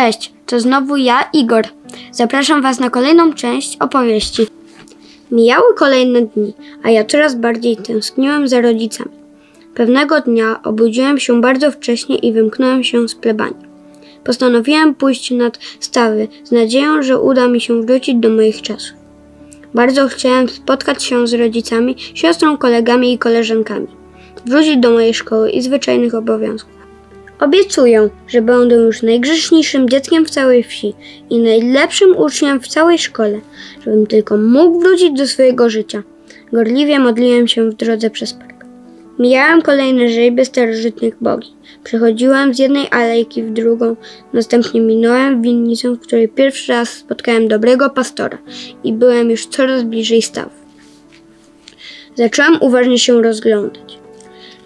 Cześć, to znowu ja, Igor. Zapraszam Was na kolejną część opowieści. Mijały kolejne dni, a ja coraz bardziej tęskniłem za rodzicami. Pewnego dnia obudziłem się bardzo wcześnie i wymknąłem się z plebanii. Postanowiłem pójść nad stawy z nadzieją, że uda mi się wrócić do moich czasów. Bardzo chciałem spotkać się z rodzicami, siostrą, kolegami i koleżankami, wrócić do mojej szkoły i zwyczajnych obowiązków. Obiecuję, że będę już najgrzeczniejszym dzieckiem w całej wsi i najlepszym uczniem w całej szkole, żebym tylko mógł wrócić do swojego życia. Gorliwie modliłem się w drodze przez park. Mijałem kolejne rzeźby starożytnych bogi. Przechodziłem z jednej alejki w drugą, następnie minąłem winnicę, w której pierwszy raz spotkałem dobrego pastora i byłem już coraz bliżej stawu. Zacząłem uważnie się rozglądać.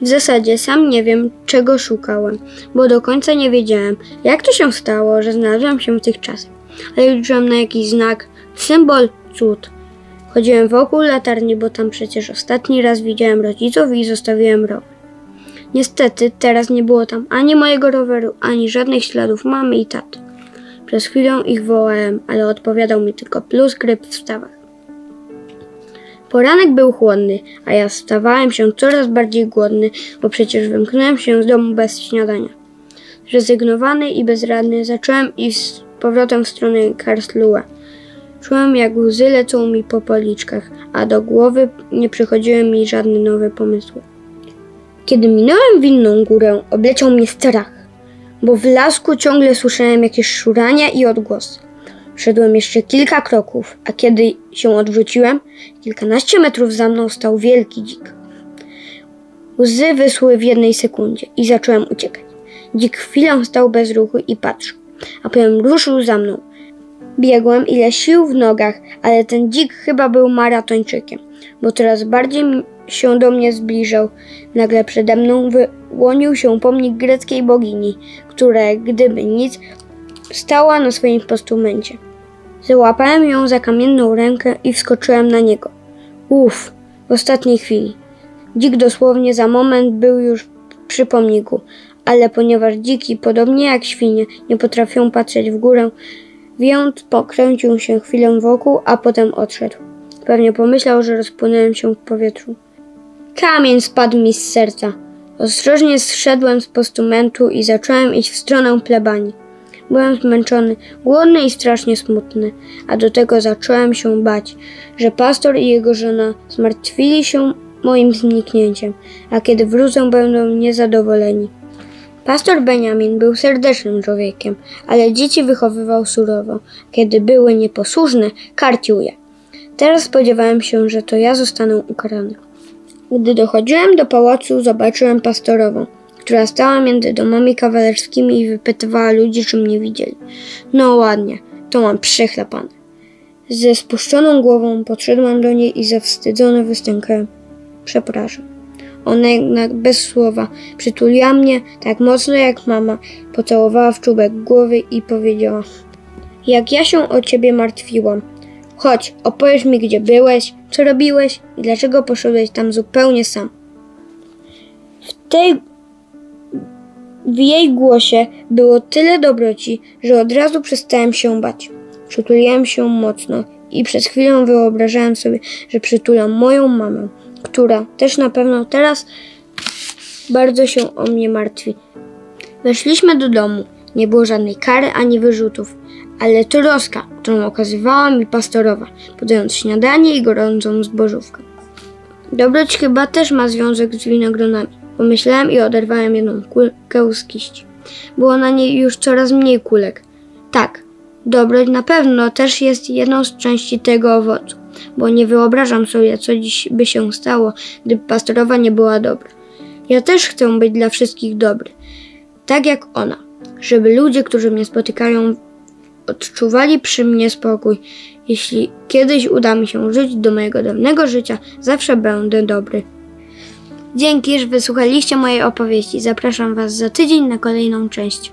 W zasadzie sam nie wiem, czego szukałem, bo do końca nie wiedziałem, jak to się stało, że znalazłem się w tych czasach. Ale liczyłem na jakiś znak, symbol, cud. Chodziłem wokół latarni, bo tam przecież ostatni raz widziałem rodziców i zostawiłem rower. Niestety teraz nie było tam ani mojego roweru, ani żadnych śladów mamy i taty. Przez chwilę ich wołałem, ale odpowiadał mi tylko plus gryp w stawach. Poranek był chłodny, a ja stawałem się coraz bardziej głodny, bo przecież wymknąłem się z domu bez śniadania. Zrezygnowany i bezradny zacząłem iść z powrotem w stronę Karlsruhe. Czułem, jak łzy lecą mi po policzkach, a do głowy nie przychodziły mi żadne nowe pomysły. Kiedy minąłem winną górę, obleciał mnie strach, bo w lasku ciągle słyszałem jakieś szurania i odgłosy. Szedłem jeszcze kilka kroków, a kiedy się odwróciłem, kilkanaście metrów za mną stał wielki dzik. Łzy wysły w jednej sekundzie i zacząłem uciekać. Dzik chwilę stał bez ruchu i patrzył, a potem ruszył za mną. Biegłem ile sił w nogach, ale ten dzik chyba był maratończykiem, bo coraz bardziej się do mnie zbliżał. Nagle przede mną wyłonił się pomnik greckiej bogini, która, gdyby nic, stała na swoim postumencie. Złapałem ją za kamienną rękę i wskoczyłem na niego. Uff, w ostatniej chwili. Dzik dosłownie za moment był już przy pomniku, ale ponieważ dziki, podobnie jak świnie, nie potrafią patrzeć w górę, więc pokręcił się chwilę wokół, a potem odszedł. Pewnie pomyślał, że rozpłynąłem się w powietrzu. Kamień spadł mi z serca. Ostrożnie zszedłem z postumentu i zacząłem iść w stronę plebanii. Byłem zmęczony, głodny i strasznie smutny, a do tego zacząłem się bać, że pastor i jego żona zmartwili się moim zniknięciem, a kiedy wrócę będą niezadowoleni. Pastor Benjamin był serdecznym człowiekiem, ale dzieci wychowywał surowo. Kiedy były nieposłuszne, karcił je. Teraz spodziewałem się, że to ja zostanę ukarany. Gdy dochodziłem do pałacu, zobaczyłem pastorową która stała między domami kawalerskimi i wypytywała ludzi, czy mnie widzieli. No ładnie, to mam przechlapane. Ze spuszczoną głową podszedłem do niej i zawstydzony wystękałem. Przepraszam. Ona jednak bez słowa przytuliła mnie tak mocno jak mama, pocałowała w czubek głowy i powiedziała: Jak ja się o ciebie martwiłam. Chodź, opowiesz mi, gdzie byłeś, co robiłeś i dlaczego poszedłeś tam zupełnie sam. W tej w jej głosie było tyle dobroci, że od razu przestałem się bać. Przytuliłem się mocno i przez chwilę wyobrażałem sobie, że przytulam moją mamę, która też na pewno teraz bardzo się o mnie martwi. Weszliśmy do domu. Nie było żadnej kary ani wyrzutów, ale troska, którą okazywała mi pastorowa, podając śniadanie i gorącą zbożówkę. Dobroć chyba też ma związek z winogronami. Pomyślałem i oderwałem jedną kulkę kiści. Było na niej już coraz mniej kulek. Tak, dobroć na pewno też jest jedną z części tego owocu, bo nie wyobrażam sobie, co dziś by się stało, gdyby pastorowa nie była dobra. Ja też chcę być dla wszystkich dobry, tak jak ona, żeby ludzie, którzy mnie spotykają, odczuwali przy mnie spokój. Jeśli kiedyś uda mi się żyć do mojego dawnego życia, zawsze będę dobry. Dzięki, że wysłuchaliście mojej opowieści. Zapraszam Was za tydzień na kolejną część.